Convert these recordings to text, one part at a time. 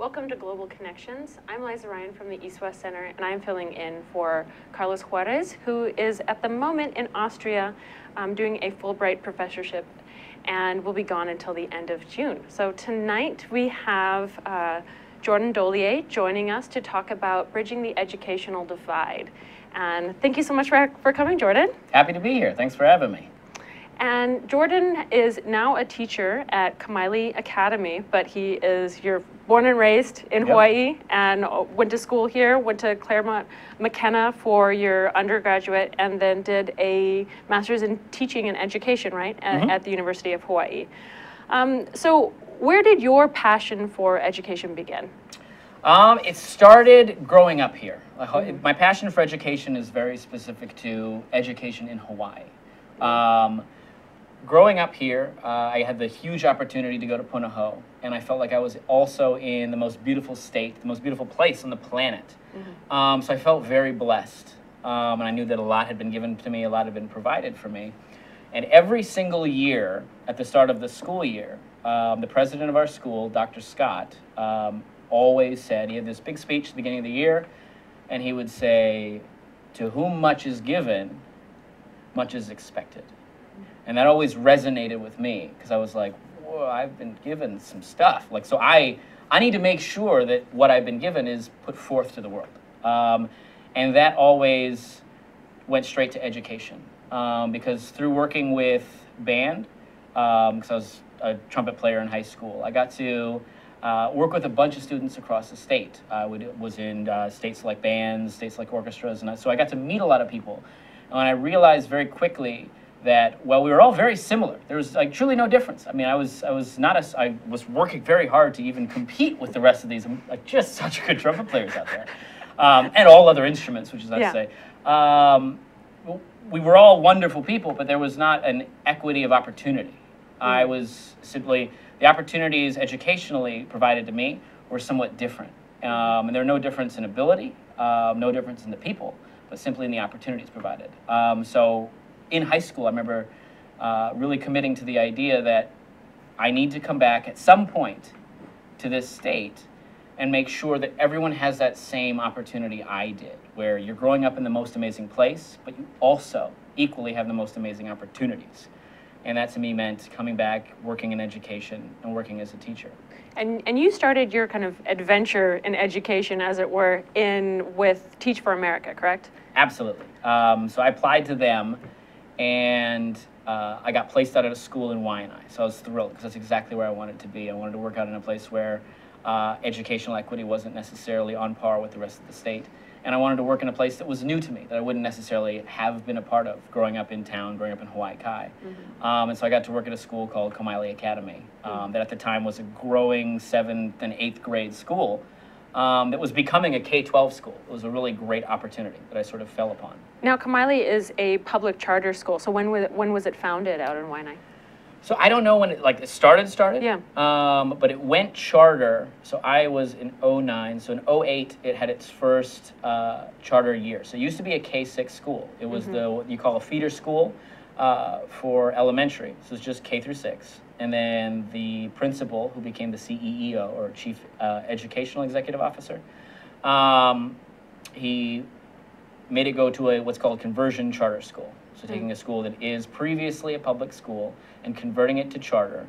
Welcome to Global Connections. I'm Liza Ryan from the East West Center, and I'm filling in for Carlos Juarez, who is at the moment in Austria um, doing a Fulbright professorship and will be gone until the end of June. So tonight we have uh, Jordan D'Olier joining us to talk about bridging the educational divide. And thank you so much for, for coming, Jordan. Happy to be here. Thanks for having me. And Jordan is now a teacher at Kamaile Academy, but he is you're born and raised in Yep. Hawaii and uh, went to school here, went to Claremont McKenna for your undergraduate, and then did a master's in teaching and education, right, at, Mhm. at the University of Hawaii. Um, so, where did your passion for education begin? Um, it started growing up here. My ho- My passion for education is very specific to education in Hawaii. Um, growing up here, uh, I had the huge opportunity to go to Punahou, and I felt like I was also in the most beautiful state, the most beautiful place on the planet. Um, so I felt very blessed, um, and I knew that a lot had been given to me, a lot had been provided for me. And every single year, at the start of the school year, um, the president of our school, Dr. Scott, um, always said he had this big speech at the beginning of the year, and he would say, "To whom much is given, much is expected." And that always resonated with me because I was like, "Whoa, I've been given some stuff." Like, so I I need to make sure that what I've been given is put forth to the world, um, and that always went straight to education um, because through working with band, because I was a trumpet player in high school, I got to uh, work with a bunch of students across the state. I would, was in uh, states like bands, states like orchestras, and I, so I got to meet a lot of people. And I realized very quickly that well, we were all very similar. There was like truly no difference. I mean, I was I was not a I was working very hard to even compete with the rest of these like just such good trumpet players out there, um, and all other instruments, which is not Yeah. to say. Um, we were all wonderful people, but there was not an equity of opportunity. I was simply the opportunities educationally provided to me were somewhat different, um, and there are no difference in ability, um, no difference in the people, but simply in the opportunities provided. Um, so, in high school, I remember uh, really committing to the idea that I need to come back at some point to this state and make sure that everyone has that same opportunity I did, where you're growing up in the most amazing place, but you also equally have the most amazing opportunities. And that to me meant coming back, working in education, and working as a teacher. And, and you started your kind of adventure in education, as it were, in with Teach for America, correct? Absolutely. Um, so I applied to them, and uh, I got placed out at a school in Waianae. So I was thrilled because that's exactly where I wanted to be. I wanted to work out in a place where uh, educational equity wasn't necessarily on par with the rest of the state. And I wanted to work in a place that was new to me, that I wouldn't necessarily have been a part of growing up in town, growing up in Hawaii Kai. Um, and so I got to work at a school called Kamaile Academy, um, that at the time was a growing seventh and eighth grade school um, that was becoming a K 12 school. It was a really great opportunity that I sort of fell upon. Now, Kamaile is a public charter school. So when was it, when was it founded out in Waianae? So I don't know when it like it started started. Yeah. Um, but it went charter. So I was in 09. So in 08 it had its first uh, charter year. So it used to be a K6 school. It was the what you call a feeder school uh, for elementary. So it's just K through 6. And then the principal, who became the CEEO or Chief uh, Educational Executive Officer, um, he made it go to a what's called conversion charter school. So taking a school that is previously a public school and converting it to charter.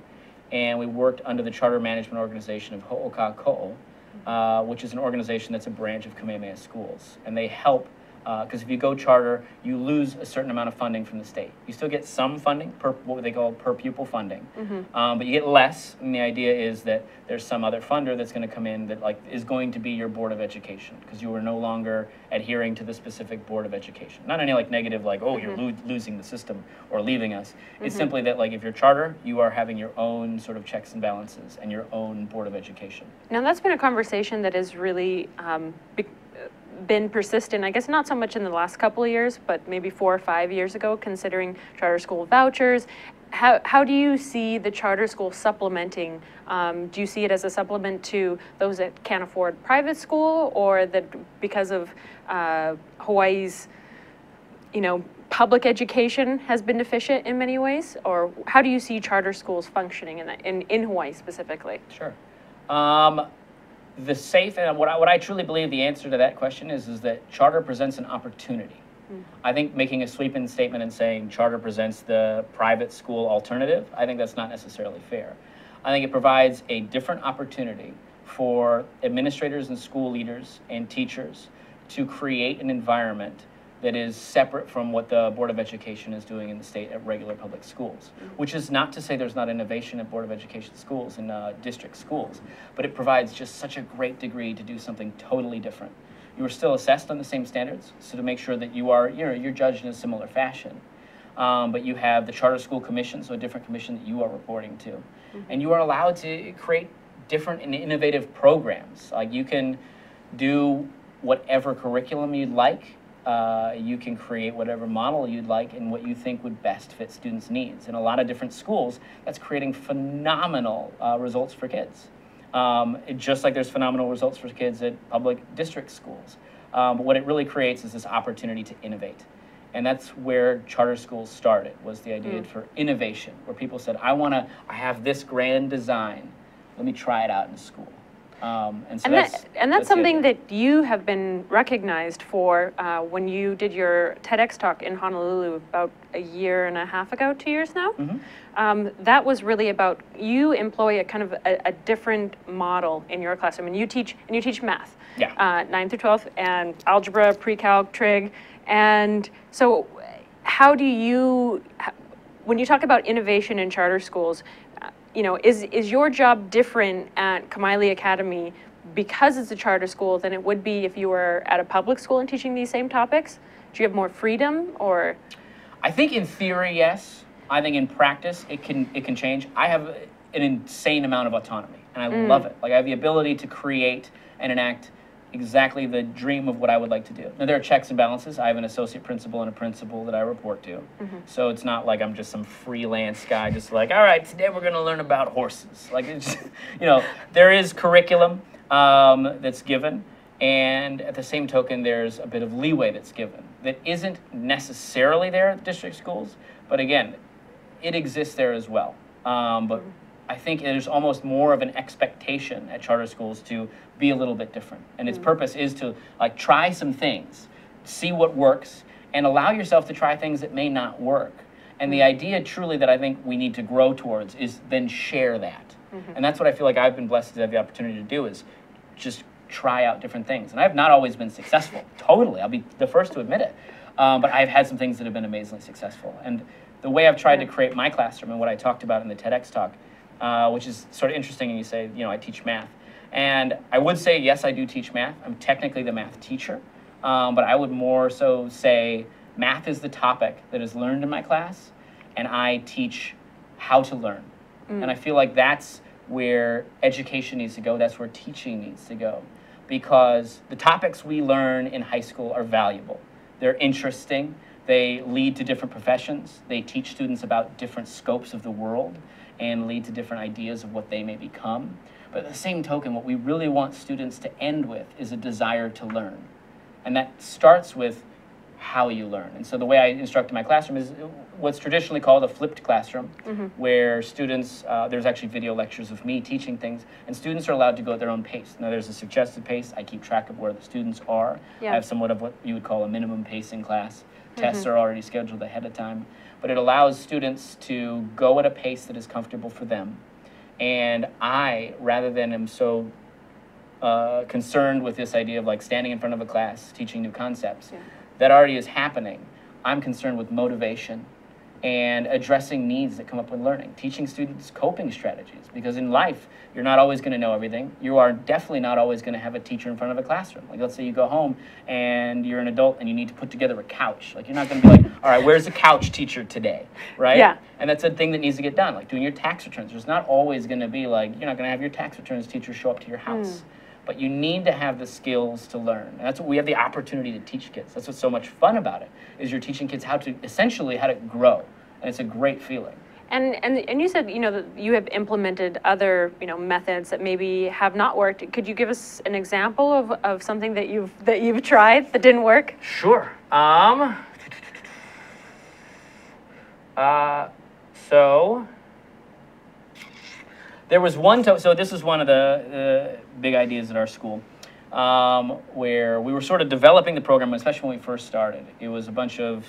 And we worked under the charter management organization of Ho'okako'o, uh, which is an organization that's a branch of Kamehameha Schools. And they help, because if you go charter, you lose a certain amount of funding from the state. You still get some funding, per, what they call per pupil funding, um, but you get less. And the idea is that there's some other funder that's going to come in that like is going to be your board of education because you are no longer adhering to the specific board of education. Not any like negative like oh you're lo- losing the system or leaving us. It's simply that like if you're charter, you are having your own sort of checks and balances and your own board of education. Now, that's been a conversation that is really um, been persistent, I guess not so much in the last couple of years, but maybe four or five years ago, considering charter school vouchers. How, how do you see the charter school supplementing? Um, do you see it as a supplement to those that can't afford private school, or that because of uh, Hawaii's, you know, public education has been deficient in many ways? Or how do you see charter schools functioning in, in, in Hawaii specifically? Sure. Um, the safe and what I, what I truly believe the answer to that question is is that charter presents an opportunity. Mm-hmm. I think making a sweeping statement and saying charter presents the private school alternative, I think that's not necessarily fair. I think it provides a different opportunity for administrators and school leaders and teachers to create an environment that is separate from what the Board of Education is doing in the state at regular public schools. Which is not to say there's not innovation at Board of Education schools and uh, district schools, but it provides just such a great degree to do something totally different. You are still assessed on the same standards, so to make sure that you are, you know, you're judged in a similar fashion. Um, but you have the charter school commission, so a different commission that you are reporting to, and you are allowed to create different and innovative programs. Like you can do whatever curriculum you'd like. Uh, you can create whatever model you'd like and what you think would best fit students' needs. In a lot of different schools, that's creating phenomenal uh, results for kids. Um, it- just like there's phenomenal results for kids at public district schools. Um, but what it really creates is this opportunity to innovate. And that's where charter schools started, was the idea for innovation, where people said, I want to, I have this grand design, let me try it out in school. Um, and so And that's, that, and that's the something that you have been recognized for uh, when you did your TEDx talk in Honolulu about a year and a half ago, two years now. Mm-hmm. Um, that was really about you employ a kind of a, a different model in your classroom, and you teach and you teach math, Yeah. uh, nine through twelve, and algebra, pre-calc, trig, and so how do you when you talk about innovation in charter schools, you know, is, is your job different at Kamaile Academy because it's a charter school than it would be if you were at a public school and teaching these same topics? Do you have more freedom or? I think in theory, yes. I think in practice, it can it can change. I have an insane amount of autonomy, and I mm. love it. Like I have the ability to create and enact exactly the dream of what I would like to do. Now there are checks and balances. I have an associate principal and a principal that I report to, so it's not like I'm just some freelance guy, just like all right, today we're going to learn about horses. Like it's, you know, there is curriculum um, that's given. And at the same token, there's a bit of leeway that's given that isn't necessarily there at district schools, but again, it exists there as well. Um, but I think there's almost more of an expectation at charter schools to be a little bit different. And its mm. purpose is to like try some things, see what works, and allow yourself to try things that may not work. And the mm. idea truly that I think we need to grow towards is then share that. Mm-hmm. And that's what I feel like I've been blessed to have the opportunity to do is just try out different things. And I've not always been successful, totally. I'll be the first to admit it. Um, but I've had some things that have been amazingly successful. And the way I've tried to create my classroom and what I talked about in the TEDx talk, uh, which is sort of interesting, and you say, you know, I teach math. And I would say, yes, I do teach math. I'm technically the math teacher. Um, but I would more so say math is the topic that is learned in my class, and I teach how to learn. And I feel like that's where education needs to go, that's where teaching needs to go. Because the topics we learn in high school are valuable. They're interesting, they lead to different professions, they teach students about different scopes of the world, and lead to different ideas of what they may become. But at the same token, what we really want students to end with is a desire to learn. And that starts with how you learn. And so the way I instruct in my classroom is what's traditionally called a flipped classroom, where students, uh, there's actually video lectures of me teaching things, and students are allowed to go at their own pace. Now, there's a suggested pace. I keep track of where the students are. Yeah. I have somewhat of what you would call a minimum pace in class. Tests are already scheduled ahead of time. But it allows students to go at a pace that is comfortable for them. And I, rather than am so uh, concerned with this idea of like standing in front of a class teaching new concepts. Yeah. That already is happening. I'm concerned with motivation and addressing needs that come up when learning, teaching students coping strategies. Because in life, you're not always going to know everything. You are definitely not always going to have a teacher in front of a classroom. Like, let's say you go home and you're an adult and you need to put together a couch. Like, you're not going to be like, all right, where's the couch teacher today? Right? Yeah. And that's a thing that needs to get done, like doing your tax returns. There's not always going to be like, you're not going to have your tax returns teacher show up to your house. Hmm. But you need to have the skills to learn. And that's what we have the opportunity to teach kids. That's what's so much fun about it, is you're teaching kids how to, essentially, how to grow. And it's a great feeling. And, and, and you said, you know, that you have implemented other, you know, methods that maybe have not worked. Could you give us an example of, of something that you've, that you've tried that didn't work? Sure. Um. Uh, so there was one, so this is one of the, uh, big ideas at our school, um, where we were sort of developing the program, especially when we first started. It was a bunch of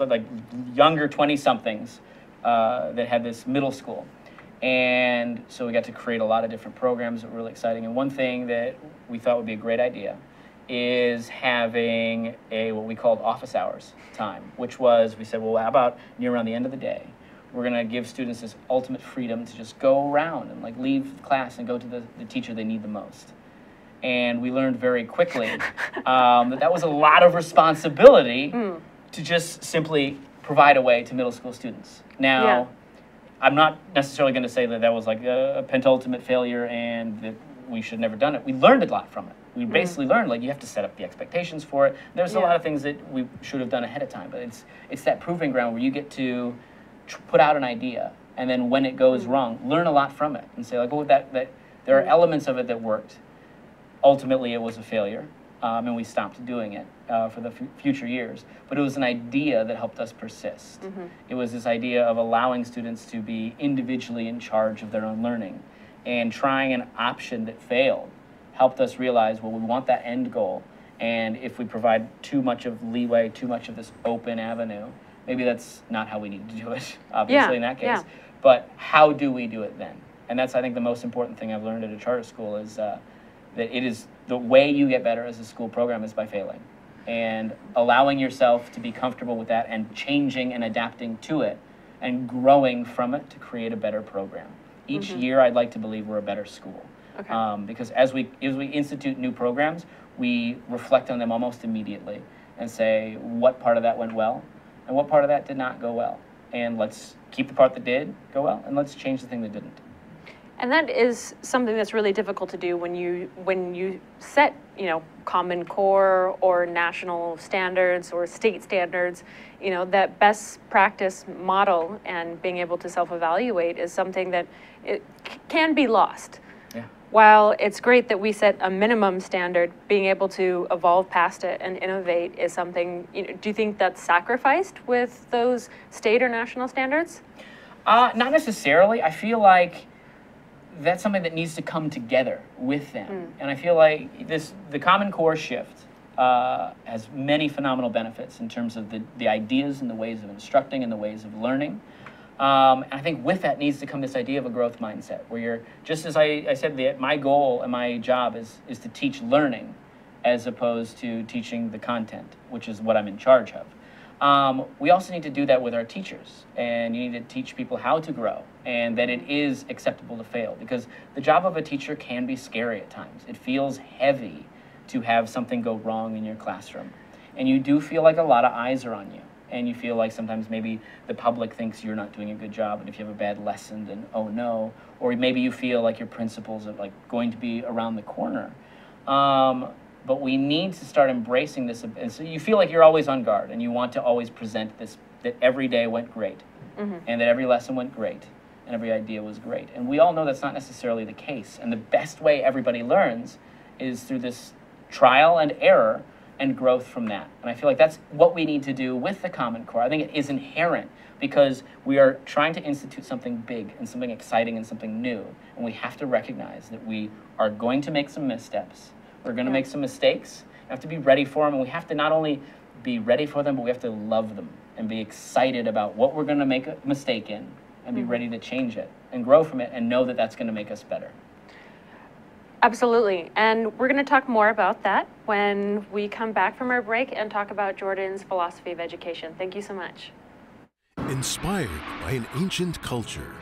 like younger 20-somethings uh, that had this middle school. And so we got to create a lot of different programs that were really exciting. And one thing that we thought would be a great idea is having a what we called office hours time, which was we said, well, how about near around the end of the day, we're going to give students this ultimate freedom to just go around and like leave class and go to the, the teacher they need the most. And we learned very quickly um, that that was a lot of responsibility to just simply provide a way to middle school students. Now, Yeah. I'm not necessarily going to say that that was like a, a pentultimate failure and that we should have never done it. We learned a lot from it. We basically learned like you have to set up the expectations for it. There's a lot of things that we should have done ahead of time, but it's it's that proving ground where you get to put out an idea and then when it goes wrong, learn a lot from it and say like, oh, that that there are elements of it that worked. Ultimately, it was a failure, um, and we stopped doing it uh, for the f- future years. But it was an idea that helped us persist. It was this idea of allowing students to be individually in charge of their own learning, and trying an option that failed helped us realize, well, we want that end goal, and if we provide too much of leeway, too much of this open avenue, maybe that's not how we need to do it. Obviously, in that case, yeah. but how do we do it then? And that's, I think, the most important thing I've learned at a charter school is uh, that it is the way you get better as a school program is by failing and allowing yourself to be comfortable with that and changing and adapting to it and growing from it to create a better program. Each year, I'd like to believe we're a better school. Okay. Um, because as we, as we institute new programs, we reflect on them almost immediately and say what part of that went well and what part of that did not go well. And let's keep the part that did go well and let's change the thing that didn't. And that is something that's really difficult to do when you when you set you know Common Core or national standards or state standards. You know that best practice model and being able to self-evaluate is something that it can be lost. While it's great that we set a minimum standard, being able to evolve past it and innovate is something. You know, do you think that's sacrificed with those state or national standards? Uh, not necessarily. I feel like that's something that needs to come together with them. And I feel like this the Common Core shift uh, has many phenomenal benefits in terms of the, the ideas and the ways of instructing and the ways of learning. Um, I think with that needs to come this idea of a growth mindset, where you're just as I, I said, the, my goal and my job is is to teach learning, as opposed to teaching the content, which is what I'm in charge of. Um, we also need to do that with our teachers, and you need to teach people how to grow, and that it is acceptable to fail, because the job of a teacher can be scary at times. It feels heavy to have something go wrong in your classroom, and you do feel like a lot of eyes are on you, and you feel like sometimes maybe the public thinks you're not doing a good job, and if you have a bad lesson, then oh no, or maybe you feel like your principles are like going to be around the corner. Um, but we need to start embracing this. And so you feel like you're always on guard and you want to always present this that every day went great and that every lesson went great and every idea was great. And we all know that's not necessarily the case. And the best way everybody learns is through this trial and error and growth from that. And I feel like that's what we need to do with the Common Core. I think it is inherent because we are trying to institute something big and something exciting and something new. And we have to recognize that we are going to make some missteps. We're going to make some mistakes. We have to be ready for them. And we have to not only be ready for them, but we have to love them and be excited about what we're going to make a mistake in and be mm-hmm. ready to change it and grow from it and know that that's going to make us better. Absolutely. And we're going to talk more about that when we come back from our break and talk about Jordan's philosophy of education. Thank you so much. Inspired by an ancient culture,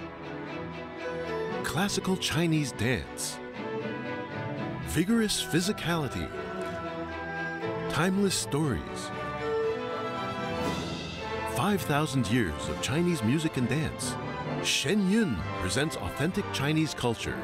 classical Chinese dance, vigorous physicality, timeless stories, 5,000 years of Chinese music and dance, Shen Yun presents authentic Chinese culture.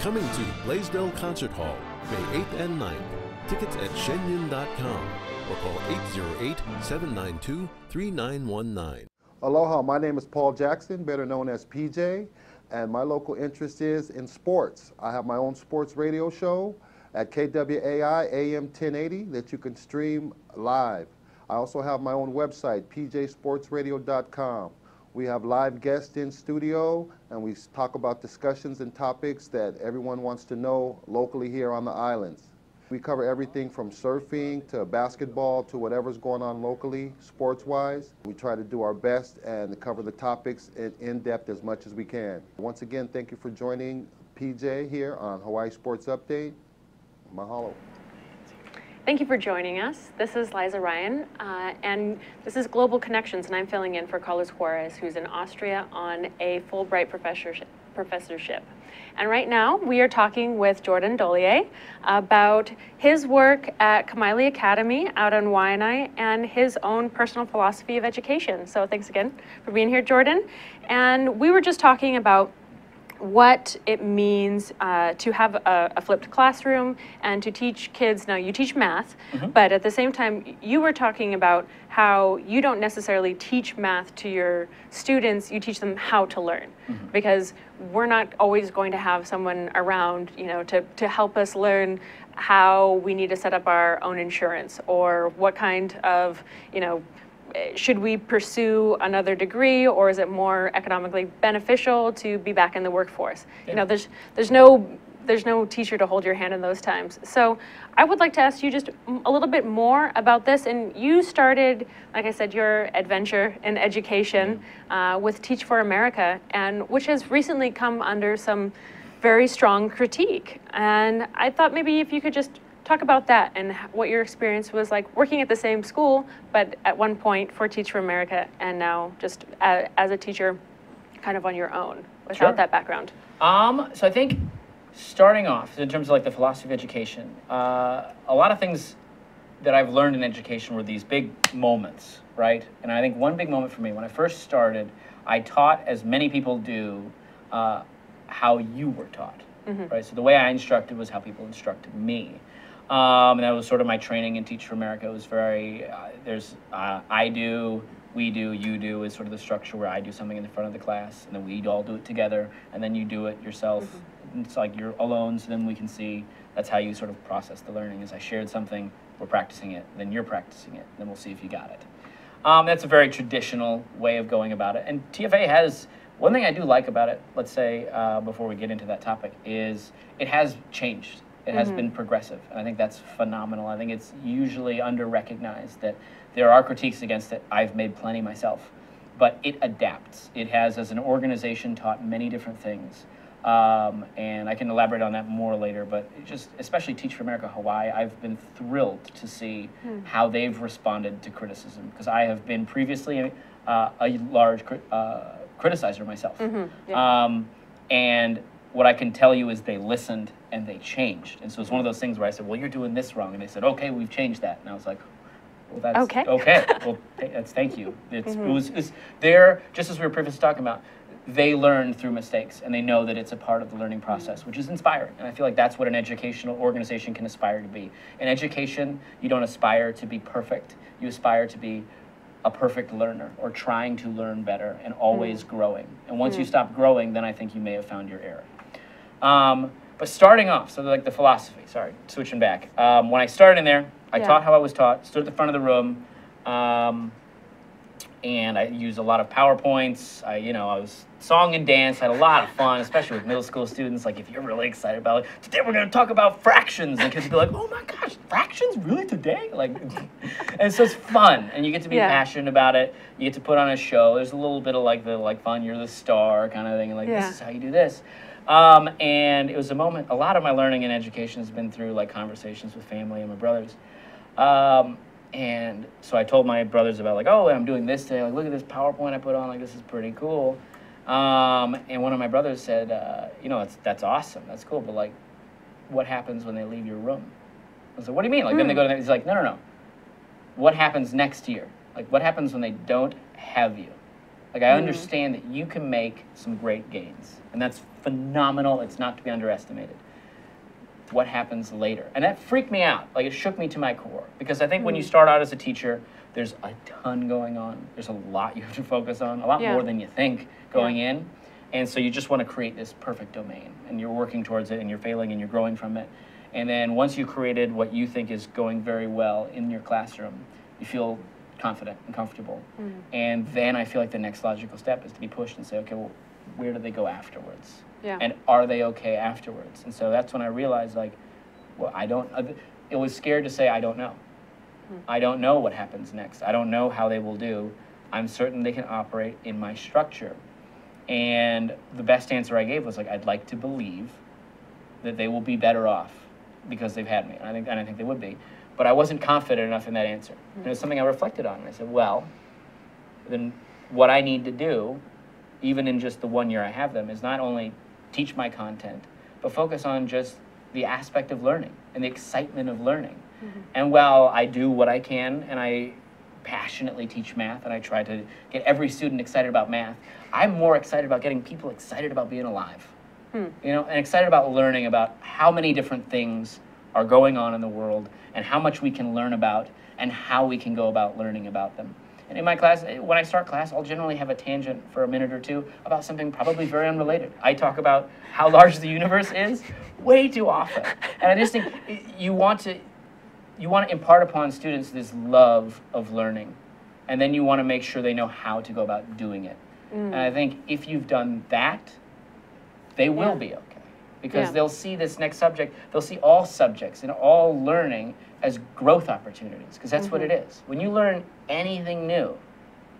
Coming to Blaisdell Concert Hall, May 8th and 9th. Tickets at shenyun.com or call 808 792 3919. Aloha, my name is Paul Jackson, better known as PJ, and my local interest is in sports. I have my own sports radio show at KWAI AM 1080 that you can stream live. I also have my own website, pjsportsradio.com. We have live guests in studio, and we talk about discussions and topics that everyone wants to know locally here on the islands. We cover everything from surfing to basketball to whatever's going on locally, sports-wise. We try to do our best and cover the topics in, in depth as much as we can. Once again, thank you for joining PJ here on Hawaii Sports Update. Mahalo. Thank you for joining us. This is Liza Ryan, uh, and this is Global Connections, and I'm filling in for Carlos Juarez, who's in Austria on a Fulbright professorship. professorship. And right now, we are talking with Jordan D'Olier about his work at Kamaile Academy out on Waianae and his own personal philosophy of education. So thanks again for being here, Jordan. And we were just talking about what it means uh, to have a, a flipped classroom and to teach kids. Now, you teach math, but at the same time, you were talking about how you don't necessarily teach math to your students, you teach them how to learn. Because we're not always going to have someone around, you know, to, to help us learn how we need to set up our own insurance or what kind of, you know, should we pursue another degree or is it more economically beneficial to be back in the workforce? You know, there's there's no there's no teacher to hold your hand in those times. So I would like to ask you just a little bit more about this. And you started, like I said, your adventure in education uh, with Teach for America, and which has recently come under some very strong critique. And I thought maybe if you could just talk about that and what your experience was like working at the same school, but at one point for Teach for America, and now just as a teacher, kind of on your own without Sure. that background. Um, so I think starting off in terms of like the philosophy of education, uh, a lot of things that I've learned in education were these big moments, right? And I think one big moment for me when I first started, I taught as many people do uh, how you were taught, right? So the way I instructed was how people instructed me. Um, and that was sort of my training in Teach for America. It was very, uh, there's, uh, I do, we do, you do is sort of the structure where I do something in the front of the class, and then we all do it together, and then you do it yourself. It's like you're alone, so then we can see that's how you sort of process the learning. Is I shared something, we're practicing it, then you're practicing it, then we'll see if you got it. Um, that's a very traditional way of going about it. And TFA has one thing I do like about it. Let's say uh, before we get into that topic is it has changed. It has been progressive, and I think that's phenomenal. I think it's usually under recognized that there are critiques against it. I've made plenty myself, but it adapts. It has, as an organization, taught many different things. Um, and I can elaborate on that more later, but just especially Teach for America Hawaii, I've been thrilled to see how they've responded to criticism because I have been previously uh, a large cri- uh, criticizer myself. um, and what I can tell you is they listened and they changed. And so it's one of those things where I said, "Well, you're doing this wrong," and they said, "Okay, we've changed that." And I was like, "Well, that's Okay. okay. well, that's thank you. It's, It mm-hmm. was it's there, just as we were previously talking about. They learn through mistakes, and they know that it's a part of the learning process, which is inspiring. And I feel like that's what an educational organization can aspire to be. In education, you don't aspire to be perfect. You aspire to be a perfect learner or trying to learn better and always mm. growing. And once you mm. stop growing, then I think you may have found your error. Um, but starting off, so like the philosophy, sorry, switching back. Um, when I started in there, I Yeah. taught how I was taught, stood at the front of the room, um, and I used a lot of PowerPoints. I, you know, I was song and dance, had a lot of fun, especially with middle school students. Like, if you're really excited about it, today we're gonna talk about fractions, and kids would be like, oh my gosh, fractions, really today? Like, and so it's fun, and you get to be Yeah. passionate about it. You get to put on a show. There's a little bit of like the like fun, you're the star kind of thing, and like Yeah. this is how you do this. Um, and it was a moment. A lot of my learning in education has been through like conversations with family and my brothers. Um, and so I told my brothers about like, oh, I'm doing this today. Like, look at this PowerPoint I put on. Like, this is pretty cool. Um, and one of my brothers said, uh, you know, that's that's awesome. That's cool. But like, what happens when they leave your room? I was like, what do you mean? Like, then they go to. The, he's like, no, no, no. What happens next year? Like, what happens when they don't have you? Like, I understand that you can make some great gains, and that's phenomenal. It's not to be underestimated what happens later. And that freaked me out. Like it shook me to my core. Because I think when you start out as a teacher, there's a ton going on. There's a lot you have to focus on, a lot Yeah. more than you think going in. And so you just want to create this perfect domain. And you're working towards it and you're failing and you're growing from it. And then once you created what you think is going very well in your classroom, you feel confident and comfortable. Mm-hmm. And then I feel like the next logical step is to be pushed and say, okay, well, where do they go afterwards? Yeah. And are they okay afterwards? And so that's when I realized, like, well, I don't, uh, it was scared to say, I don't know. I don't know what happens next. I don't know how they will do. I'm certain they can operate in my structure. And the best answer I gave was like, I'd like to believe that they will be better off because they've had me. And I think, and I think they would be. But I wasn't confident enough in that answer. And it was something I reflected on. And I said, well, then what I need to do, even in just the one year I have them, is not only teach my content, but focus on just the aspect of learning and the excitement of learning. Mm-hmm. And while I do what I can and I passionately teach math and I try to get every student excited about math, I'm more excited about getting people excited about being alive. Hmm. You know, and excited about learning about how many different things are going on in the world and how much we can learn about and how we can go about learning about them. And in my class, when I start class, I'll generally have a tangent for a minute or two about something probably very unrelated. I talk about how large the universe is way too often. And I just think you want to you want to impart upon students this love of learning. And then you want to make sure they know how to go about doing it. And I mm. think if you've done that, they will Yeah. be okay. Because Yeah. they'll see this next subject, they'll see all subjects and all learning as growth opportunities, because that's what it Mm-hmm. is. When you learn anything new,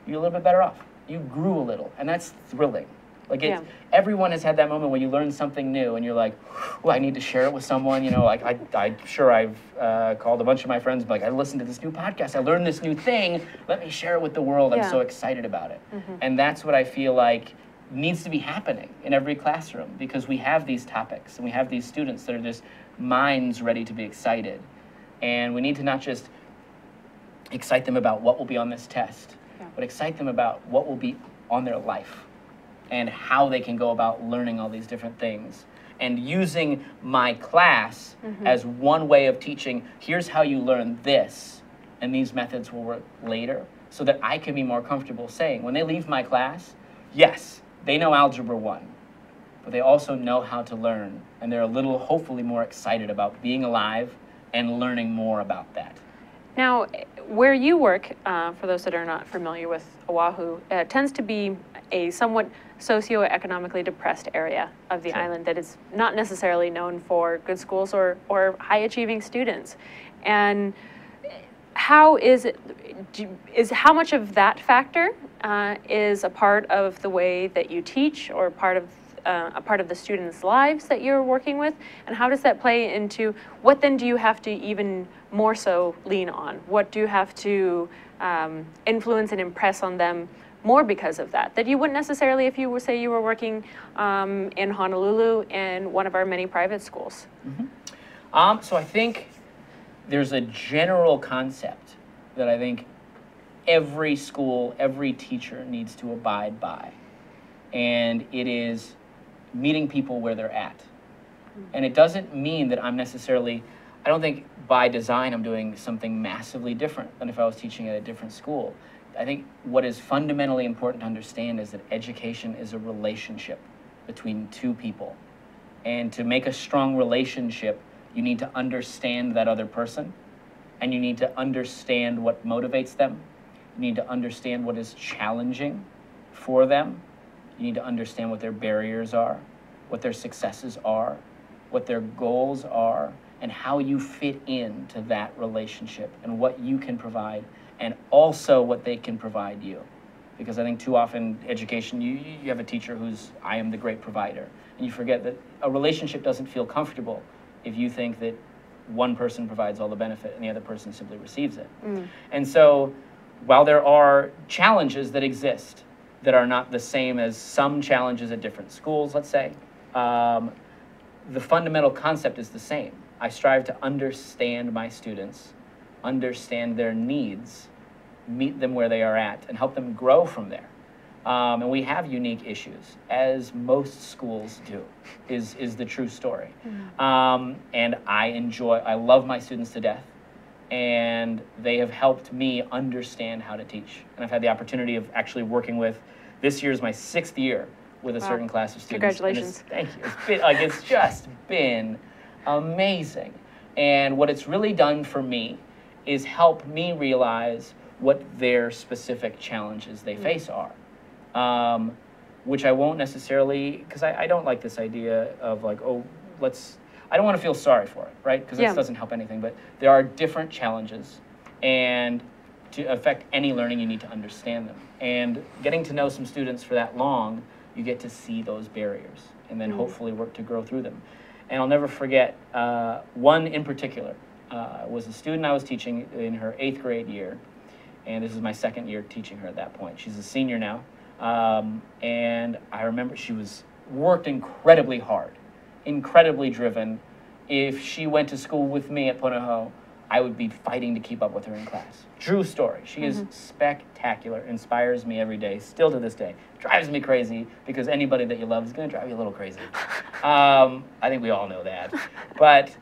you're a little bit better off. You grew a little, and that's thrilling. Like it's, Yeah. everyone has had that moment when you learn something new and you're like, well, I need to share it with someone. You know, like I, I sure I've uh, called a bunch of my friends, like I listened to this new podcast, I learned this new thing. Let me share it with the world. I'm so excited about it. And that's what I feel like needs to be happening in every classroom because we have these topics and we have these students that are just minds ready to be excited. And we need to not just excite them about what will be on this test, Yeah. but excite them about what will be on their life and how they can go about learning all these different things. And using my class mm-hmm. as one way of teaching, here's how you learn this, and these methods will work later, so that I can be more comfortable saying, when they leave my class, yes, they know Algebra 1, but they also know how to learn, and they're a little, hopefully, more excited about being alive and learning more about that. Now, where you work, uh, for those that are not familiar with Oahu, uh, tends to be a somewhat socioeconomically depressed area of the Sure. island that is not necessarily known for good schools or, or high achieving students. And how is it, do, is how much of that factor uh, is a part of the way that you teach or part of uh, a part of the students' lives that you're working with, and how does that play into what then do you have to even more so lean on? What do you have to um, influence and impress on them more because of that? That you wouldn't necessarily if you were say you were working um, in Honolulu in one of our many private schools. Um, so I think there's a general concept that I think every school, every teacher needs to abide by. And it is meeting people where they're at. And it doesn't mean that I'm necessarily, I don't think by design I'm doing something massively different than if I was teaching at a different school. I think what is fundamentally important to understand is that education is a relationship between two people. And to make a strong relationship, you need to understand that other person, and you need to understand what motivates them. You need to understand what is challenging for them. You need to understand what their barriers are, what their successes are, what their goals are, and how you fit into that relationship and what you can provide, and also what they can provide you because I think too often education you you have a teacher who's I am the great provider and you forget that a relationship doesn't feel comfortable if you think that one person provides all the benefit and the other person simply receives it. And so while there are challenges that exist that are not the same as some challenges at different schools, let's say, um, the fundamental concept is the same. I strive to understand my students, understand their needs, meet them where they are at, and help them grow from there. Um, and we have unique issues, as most schools do, is, is the true story. Um, and I enjoy, I love my students to death, and they have helped me understand how to teach. And I've had the opportunity of actually working with, this year is my sixth year with a Wow. certain class of students. Congratulations. Thank you. It's been like it's just been amazing. And what it's really done for me is help me realize what their specific challenges they face are. Um, which I won't necessarily, because I, I don't like this idea of like, oh, let's, I don't want to feel sorry for it, right? Because Yeah. this doesn't help anything. But there are different challenges, and to affect any learning, you need to understand them. And getting to know some students for that long, you get to see those barriers, and then hopefully work to grow through them. And I'll never forget uh, one in particular uh, was a student I was teaching in her eighth grade year, and this is my second year teaching her at that point. She's a senior now, um, and I remember she was worked incredibly hard, incredibly driven. If she went to school with me at Punahou, I would be fighting to keep up with her in class. True story. She is spectacular, inspires me every day, still to this day. Drives me crazy because anybody that you love is going to drive you a little crazy. Um, I think we all know that. But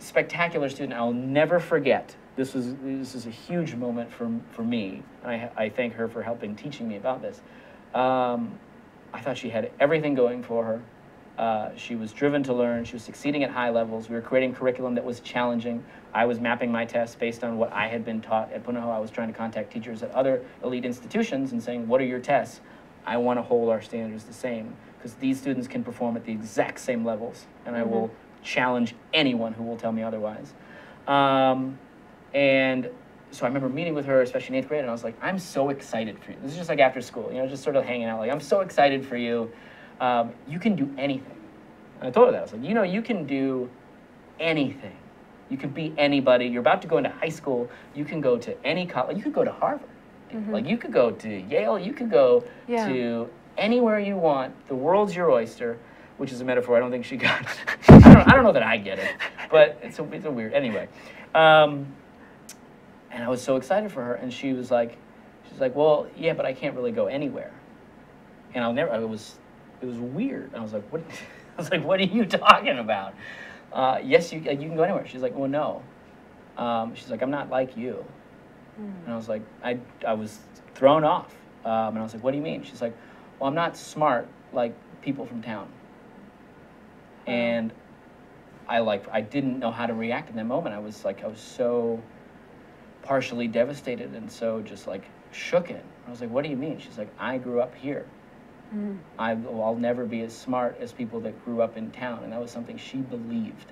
spectacular student. I'll never forget. This was this is a huge moment for for me. I I thank her for helping teaching me about this. Um, I thought she had everything going for her. Uh, she was driven to learn. She was succeeding at high levels. We were creating curriculum that was challenging. I was mapping my tests based on what I had been taught at Punahou. I was trying to contact teachers at other elite institutions and saying, "What are your tests? I want to hold our standards the same because these students can perform at the exact same levels, and I will challenge anyone who will tell me otherwise." Um, and so I remember meeting with her, especially in eighth grade, and I was like, I'm so excited for you. This is just like after school, you know, just sort of hanging out. Like, I'm so excited for you. Um, you can do anything. And I told her that. I was like, you know, you can do anything. You can be anybody. You're about to go into high school. You can go to any college. You could go to Harvard. Like, you could go to Yale. You could go Yeah. to anywhere you want. The world's your oyster, which is a metaphor I don't think she got. I, don't, I don't know that I get it, but it's a, it's a weird. Anyway. Um, and I was so excited for her, and she was like, she's like, well, yeah, but I can't really go anywhere. And I'll never. It was, it was weird. And I was like, what? I was like, what are you talking about? Uh, yes, you you can go anywhere. She's like, well, no. Um, she's like, I'm not like you. And I was like, I I was thrown off. Um, and I was like, what do you mean? She's like, well, I'm not smart like people from town. And I like I didn't know how to react in that moment. I was like I was so partially devastated and so just like shook it. I was like, "What do you mean?" She's like, "I grew up here. Mm. I, I'll never be as smart as people that grew up in town." And that was something she believed,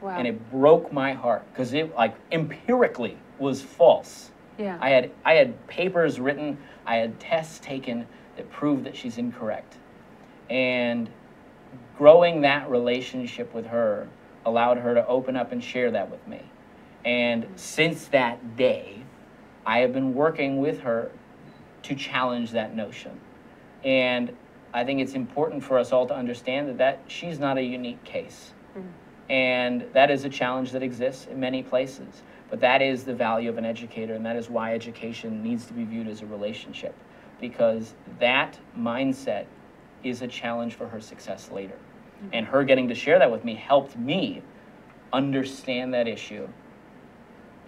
Wow. and it broke my heart because it like empirically was false. yeah. I had I had papers written, I had tests taken that proved that she's incorrect. And growing that relationship with her allowed her to open up and share that with me. And since that day, I have been working with her to challenge that notion. And I think it's important for us all to understand that, that she's not a unique case. Mm-hmm. And that is a challenge that exists in many places. But that is the value of an educator, and that is why education needs to be viewed as a relationship. Because that mindset is a challenge for her success later. Mm-hmm. And her getting to share that with me helped me understand that issue,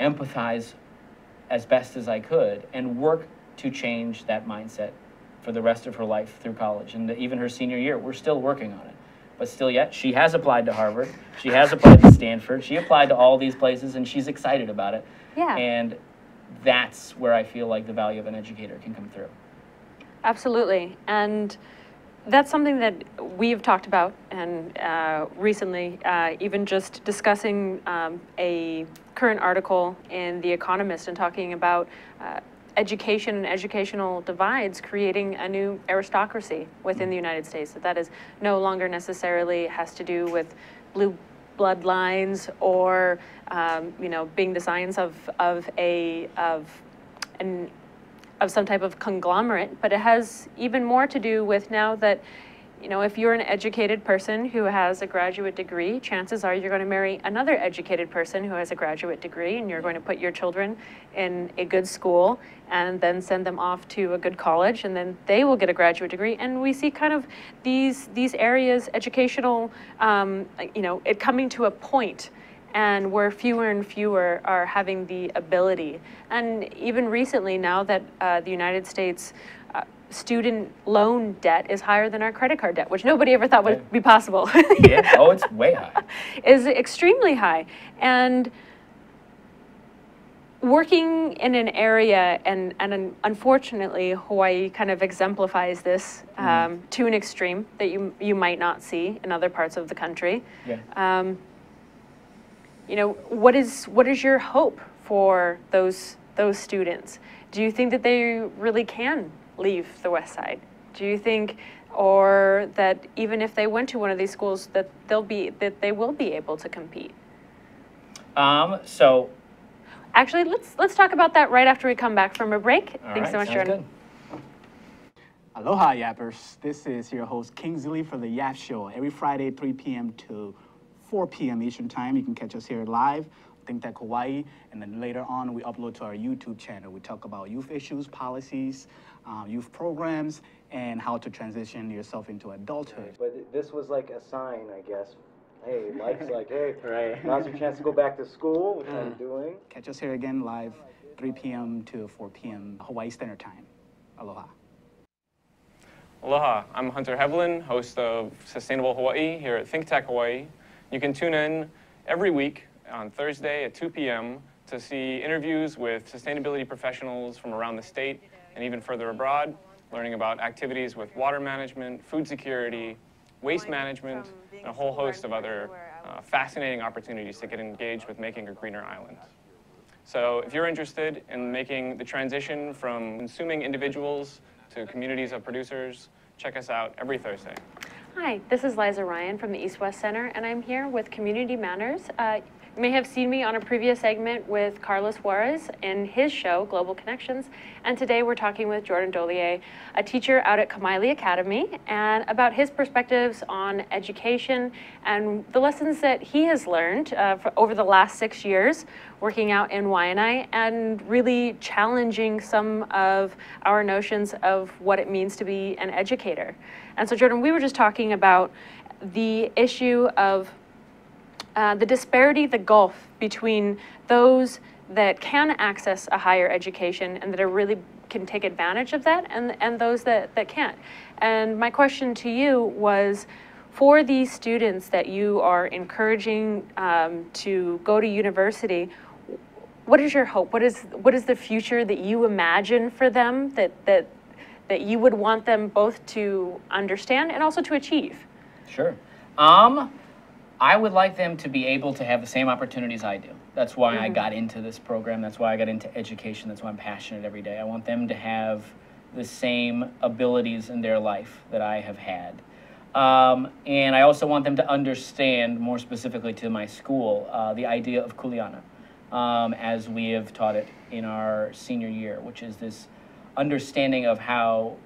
empathize as best as I could, and work to change that mindset for the rest of her life through college. And even her senior year, we're still working on it. But still, yet, she has applied to Harvard. She has applied to Stanford. She applied to all these places, and she's excited about it. Yeah. And that's where I feel like the value of an educator can come through. Absolutely. And that's something that we've talked about and uh, recently, uh, even just discussing um, a current article in The Economist and talking about uh, education and educational divides creating a new aristocracy within the United States. That that is no longer necessarily has to do with blue bloodlines or um, you know being the science of of a of an of some type of conglomerate, but it has even more to do with now that, you know, if you're an educated person who has a graduate degree, chances are you're going to marry another educated person who has a graduate degree, and you're going to put your children in a good school and then send them off to a good college, and then they will get a graduate degree. And we see kind of these these areas, educational, um, you know, it coming to a point and where fewer and fewer are having the ability. And even recently, now that uh, the United States uh, student loan debt is higher than our credit card debt, which nobody ever thought would be possible, Yeah. oh, it's way high. is extremely high. And working in an area, and, and unfortunately, Hawaii kind of exemplifies this um, to an extreme that you, you might not see in other parts of the country. Yeah. Um, you know, what is, what is your hope for those, those students? Do you think that they really can leave the West Side? Do you think, or that even if they went to one of these schools, that they'll be, that they will be able to compete? Um, so, Actually, let's, let's talk about that right after we come back from a break. all Thanks right, so much, Jordan. good. Aloha, Yappers. This is your host, Kingsley, for the Yap Show. Every Friday, 3 p.m. to 4 p.m. Eastern Time. You can catch us here live, Think Tech Hawaii, and then later on, we upload to our YouTube channel. We talk about youth issues, policies, um, youth programs, and how to transition yourself into adulthood. But this was like a sign, I guess. Hey, life's like, hey, Right. now's your chance to go back to school, which I'm doing. Catch us here again live, 3 p.m. to 4 p.m. Hawaii Standard Time. Aloha. Aloha, I'm Hunter Hevlin, host of Sustainable Hawaii here at Think Tech Hawaii. You can tune in every week on Thursday at 2 p.m. to see interviews with sustainability professionals from around the state and even further abroad, learning about activities with water management, food security, waste management, and a whole host of other uh, fascinating opportunities to get engaged with making a greener island. So if you're interested in making the transition from consuming individuals to communities of producers, check us out every Thursday. Hi, this is Liza Ryan from the East West Center, and I'm here with Community Matters. Uh, you may have seen me on a previous segment with Carlos Juarez in his show, Global Connections, and today we're talking with Jordan D'Olier, a teacher out at Kamaile Academy, and about his perspectives on education and the lessons that he has learned uh, over the last six years working out in Waianae and really challenging some of our notions of what it means to be an educator. And so, Jordan, we were just talking about the issue of uh, the disparity, the gulf between those that can access a higher education and that are really can take advantage of that and, and those that, that can't. And my question to you was, for these students that you are encouraging um, to go to university, what is your hope? What is what is the future that you imagine for them that that that you would want them both to understand and also to achieve? Sure. Um, I would like them to be able to have the same opportunities I do. That's why I got into this program. That's why I got into education. That's why I'm passionate every day. I want them to have the same abilities in their life that I have had. Um, and I also want them to understand, more specifically to my school, uh, the idea of kuleana, um, as we have taught it in our senior year, which is this understanding of how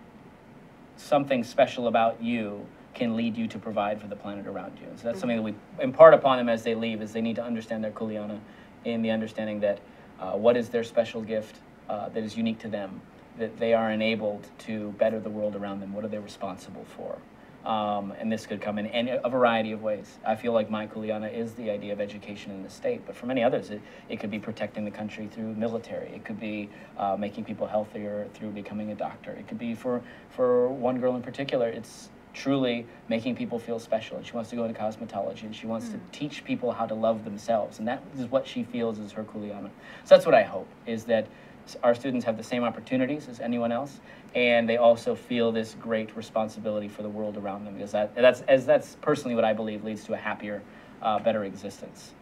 something special about you can lead you to provide for the planet around you. And so that's something that we impart upon them as they leave is they need to understand their kuleana in the understanding that uh, what is their special gift uh, that is unique to them, that they are enabled to better the world around them. What are they responsible for? Um, and this could come in any, a variety of ways. I feel like my kuleana is the idea of education in the state, but for many others, it, it could be protecting the country through military. It could be uh, making people healthier through becoming a doctor. It could be for, for one girl in particular, it's truly making people feel special. And she wants to go into cosmetology and she wants to teach people how to love themselves. And that is what she feels is her kuleana. So that's what I hope, is that our students have the same opportunities as anyone else, and they also feel this great responsibility for the world around them. Because that, that's, as that's personally what I believe leads to a happier, uh, better existence.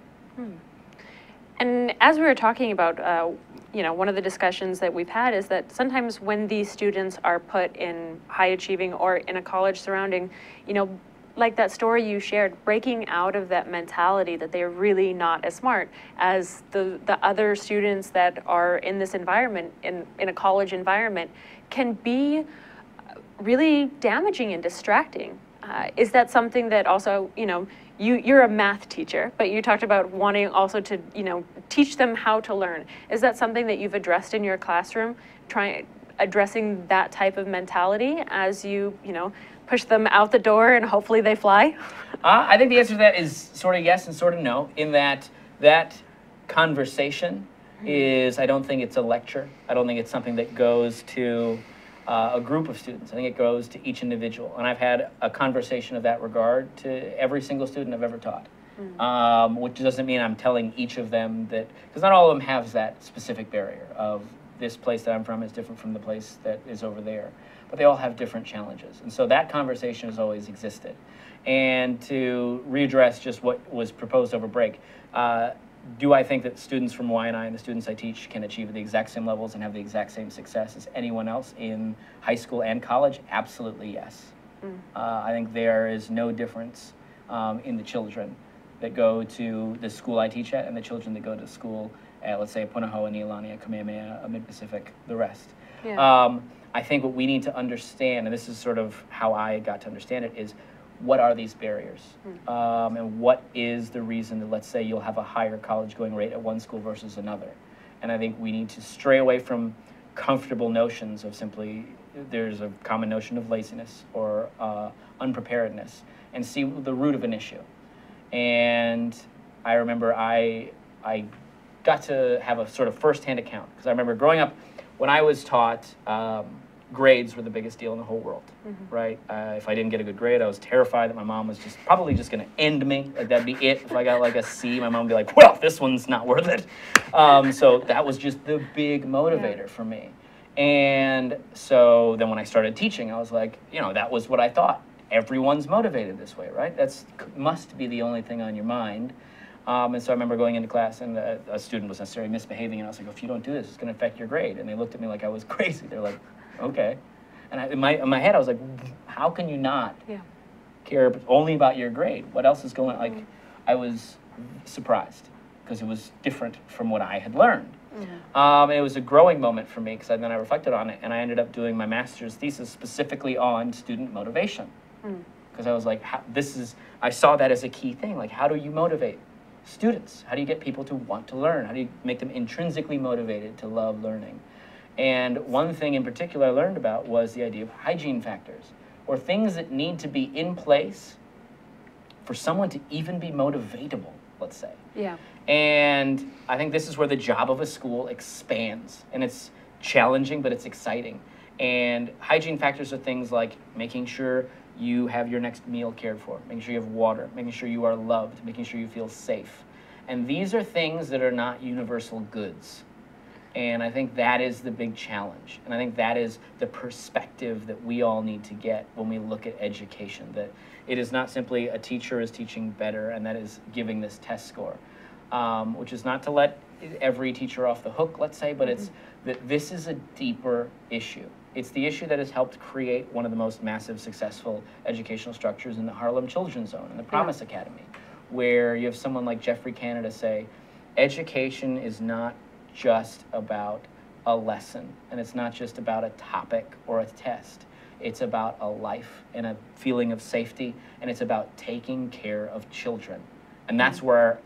And as we were talking about, uh, you know, one of the discussions that we've had is that sometimes when these students are put in high achieving or in a college surrounding, you know, like that story you shared, breaking out of that mentality that they're really not as smart as the, the other students that are in this environment, in, in a college environment, can be really damaging and distracting. Uh, is that something that also, you know, you, you're a math teacher, but you talked about wanting also to, you know, teach them how to learn. Is that something that you've addressed in your classroom, trying addressing that type of mentality as you, you know, push them out the door and hopefully they fly? Uh, I think the answer to that is sort of yes and sort of no, in that that conversation is, I don't think it's a lecture. I don't think it's something that goes to uh, a group of students. I think it goes to each individual. And I've had a conversation of that regard to every single student I've ever taught. Um, which doesn't mean I'm telling each of them that, because not all of them have that specific barrier of this place that I'm from is different from the place that is over there. But they all have different challenges. And so that conversation has always existed. And to readdress just what was proposed over break, uh, do I think that students from Waianae and the students I teach can achieve the exact same levels and have the exact same success as anyone else in high school and college? Absolutely yes. Uh, I think there is no difference um, in the children that go to the school I teach at and the children that go to school at, let's say, Punahou, Iolani, Kamehameha, Mid Pacific, the rest. Yeah. Um, I think what we need to understand, and this is sort of how I got to understand it, is what are these barriers? Um, and what is the reason that, let's say, you'll have a higher college going rate at one school versus another? And I think we need to stray away from comfortable notions of simply there's a common notion of laziness or uh, unpreparedness and see the root of an issue. And I remember I, I got to have a sort of firsthand account because I remember growing up when I was taught um, grades were the biggest deal in the whole world, right? Uh, if I didn't get a good grade, I was terrified that my mom was just probably just going to end me. Like that'd be it. If I got like a C, my mom would be like, "Well, this one's not worth it." Um, so that was just the big motivator for me. And so then when I started teaching, I was like, you know, that was what I thought. Everyone's motivated this way, right? That's must be the only thing on your mind. Um, and so I remember going into class and a, a student was necessarily misbehaving, and I was like, if you don't do this, it's going to affect your grade. And they looked at me like I was crazy. They're like, okay. And I, in, my, in my head, I was like, how can you not Yeah. care only about your grade? What else is going Like, mm-hmm. I was surprised because it was different from what I had learned. Mm-hmm. Um, it was a growing moment for me because then I reflected on it and I ended up doing my master's thesis specifically on student motivation. Mm. Because I was like, this is, I saw that as a key thing. Like, how do you motivate students? How do you get people to want to learn? How do you make them intrinsically motivated to love learning? And one thing in particular I learned about was the idea of hygiene factors, or things that need to be in place for someone to even be motivatable, let's say. Yeah. And I think this is where the job of a school expands. And it's challenging, but it's exciting. And hygiene factors are things like making sure you have your next meal cared for, making sure you have water, making sure you are loved, making sure you feel safe. And these are things that are not universal goods. And I think that is the big challenge. And I think that is the perspective that we all need to get when we look at education. That it is not simply a teacher is teaching better and that is giving this test score, um, which is not to let every teacher off the hook, let's say, but it's that this is a deeper issue. It's the issue that has helped create one of the most massive successful educational structures in the Harlem Children's Zone and the Promise Academy, where you have someone like Geoffrey Canada say, education is not just about a lesson and it's not just about a topic or a test. It's about a life and a feeling of safety and it's about taking care of children. And that's mm-hmm. where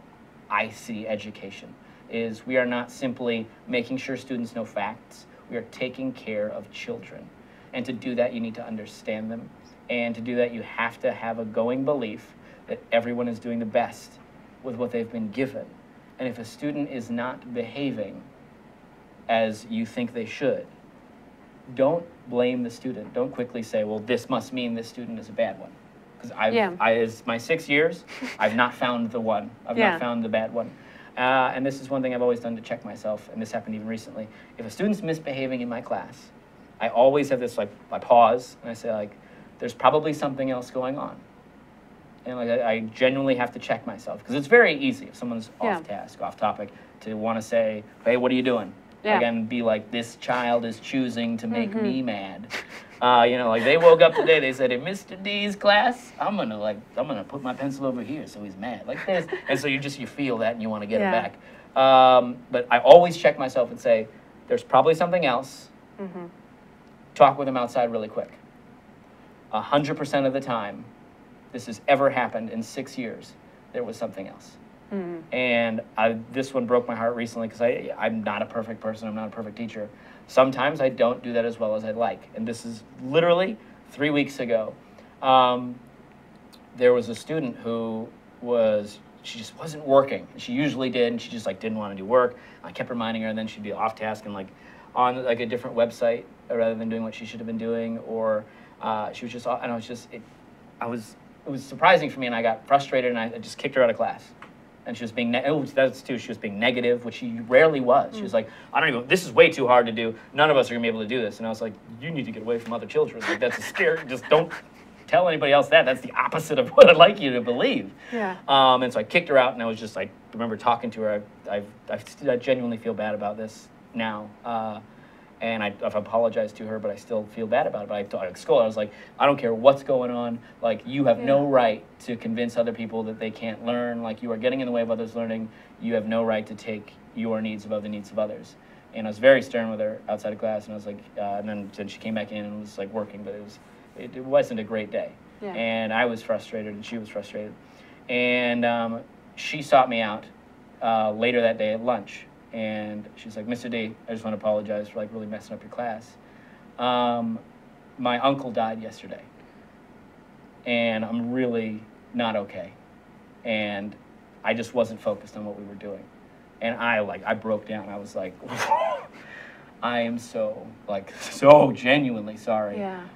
I see education is we are not simply making sure students know facts, we are taking care of children. And to do that, you need to understand them. And to do that, you have to have a going belief that everyone is doing the best with what they've been given. And if a student is not behaving as you think they should, don't blame the student. Don't quickly say, well, this must mean this student is a bad one. Because I've, Yeah. I, as my six years, I've not found the one. I've Yeah. not found the bad one. Uh, and this is one thing I've always done to check myself, and this happened even recently. If a student's misbehaving in my class, I always have this like I pause and I say like, there's probably something else going on, and like I, I genuinely have to check myself because it's very easy if someone's Yeah. off task, off topic, to want to say, hey, what are you doing? Yeah. Again, be like, this child is choosing to make me mad. Uh, you know, like they woke up today, they said, in Mr. D's class, I'm gonna like, I'm gonna put my pencil over here so he's mad, like this. and so you just, you feel that and you wanna get Yeah. it back. Um, but I always check myself and say, there's probably something else. Mm -hmm. Talk with him outside really quick. A hundred percent of the time, this has ever happened in six years, there was something else. And I, this one broke my heart recently because I I'm not a perfect person. I'm not a perfect teacher. Sometimes I don't do that as well as I'd like. And this is literally three weeks ago. Um, there was a student who was she just wasn't working. She usually did, and she just like didn't want to do work. I kept reminding her, and then she'd be off task and like on like a different website, rather than doing what she should have been doing, or uh, she was just, and I was just, it, I was, it was surprising for me, and I got frustrated, and I, I just kicked her out of class. And she was being, ne- oh, that's too, she was being negative, which she rarely was. She was like, I don't even, this is way too hard to do. None of us are gonna be able to do this. And I was like, you need to get away from other children. Like, that's a scary, just don't tell anybody else that. That's the opposite of what I'd like you to believe. Yeah. Um, and so I kicked her out, and I was just, I remember talking to her. I, I, I, I genuinely feel bad about this now. Uh, and I, I've apologized to her, but I still feel bad about it. But I thought at school, I was like, I don't care what's going on. Like, you have no right to convince other people that they can't learn. Like, you are getting in the way of others learning. You have no right to take your needs above the needs of others. And I was very stern with her outside of class, and I was like, uh, and then, then she came back in and was like working, but it was, it, it wasn't a great day. Yeah. And I was frustrated, and she was frustrated. And um, she sought me out uh, later that day at lunch, and she's like, "Mr. D, I just want to apologize for like really messing up your class. Um, my uncle died yesterday, and I'm really not okay, and I just wasn't focused on what we were doing, and I like I broke down. I was like, I am so like so genuinely sorry. Yeah.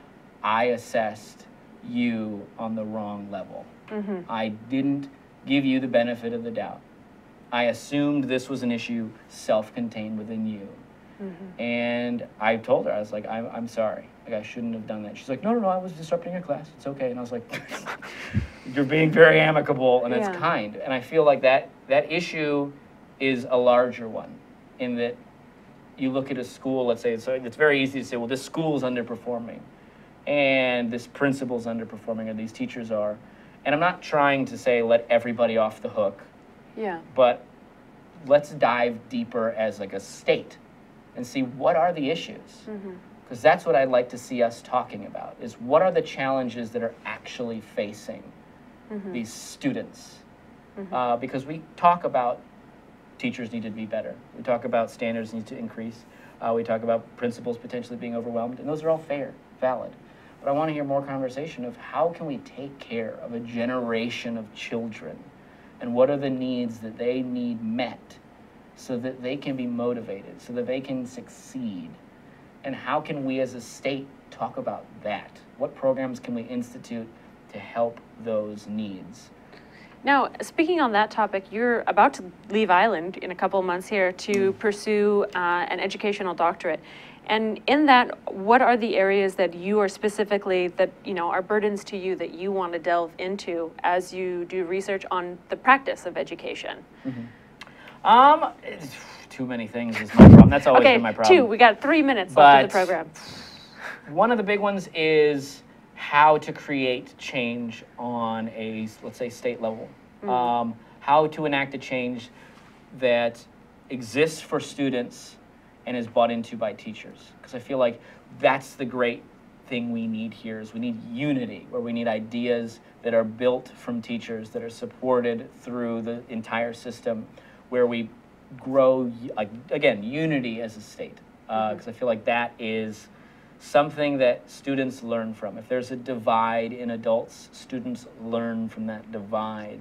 I assessed you on the wrong level. Mm-hmm. I didn't give you the benefit of the doubt. I assumed this was an issue self contained within you. Mm-hmm. And I told her, I was like, I'm, I'm sorry. Like, I shouldn't have done that. She's like, no, no, no, I was disrupting your class. It's okay. And I was like, you're being very amicable and Yeah. it's kind. And I feel like that, that issue is a larger one in that you look at a school, let's say, it's, it's very easy to say, well, this school is underperforming and this principal's underperforming or these teachers are. And I'm not trying to say let everybody off the hook, Yeah. but let's dive deeper as like a state and see what are the issues. Because that's what i'd like to see us talking about is what are the challenges that are actually facing these students? Uh, because we talk about teachers need to be better. We talk about standards need to increase. Uh, we talk about principals potentially being overwhelmed and those are all fair valid. But i want to hear more conversation of how can we take care of a generation of children and what are the needs that they need met so that they can be motivated, so that they can succeed? And how can we as a state talk about that? What programs can we institute to help those needs? Now, speaking on that topic, you're about to leave island in a couple of months here to pursue uh, an educational doctorate. And in that, what are the areas that you are specifically that you know are burdens to you that you want to delve into as you do research on the practice of education? Um, it's- too many things is my problem. That's always okay, been my problem. two. We got three minutes left of the But- program. One of the big ones is how to create change on a, let's say, state level. Um, how to enact a change that exists for students and is bought into by teachers. Because I feel like that's the great thing we need here is we need unity, where we need ideas that are built from teachers, that are supported through the entire system, where we grow, again, unity as a state. Uh, mm-hmm. Because I feel like that is something that students learn from. If there's a divide in adults, students learn from that divide,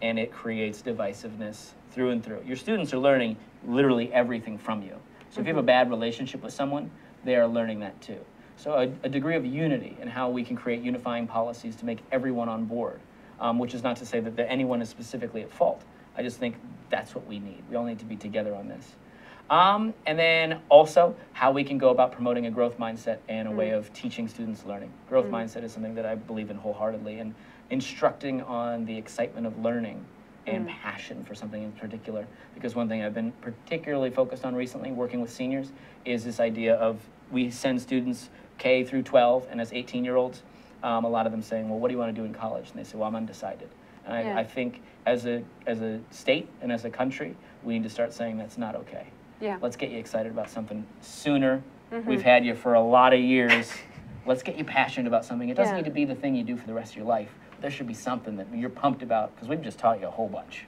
and it creates divisiveness through and through. Your students are learning literally everything from you. So if you have a bad relationship with someone, they are learning that too. So a, a degree of unity and how we can create unifying policies to make everyone on board, um, which is not to say that there, anyone is specifically at fault. I just think that's what we need. We all need to be together on this. Um, and then also how we can go about promoting a growth mindset and a way of teaching students learning. Growth mindset is something that I believe in wholeheartedly, and instructing on the excitement of learning and passion for something in particular. Because one thing I've been particularly focused on recently, working with seniors, is this idea of we send students K through 12, and as 18 year olds, um, a lot of them saying, Well, what do you want to do in college? And they say, Well, I'm undecided. And I, Yeah. I think as a, as a state and as a country, we need to start saying that's not okay. Yeah. Let's get you excited about something sooner. We've had you for a lot of years. Let's get you passionate about something. It doesn't Yeah. need to be the thing you do for the rest of your life. There should be something that you're pumped about because we've just taught you a whole bunch.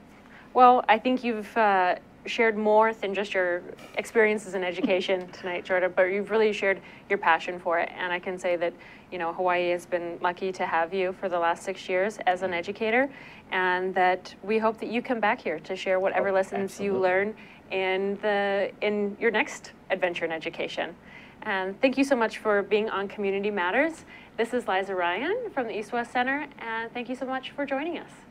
Well, I think you've uh, shared more than just your experiences in education tonight, Jordan, but you've really shared your passion for it. And I can say that, you know, Hawaii has been lucky to have you for the last six years as an educator, and that we hope that you come back here to share whatever Oh, lessons you learn in the in your next adventure in education. And thank you so much for being on Community Matters. This is Liza Ryan from the East West Center, and thank you so much for joining us.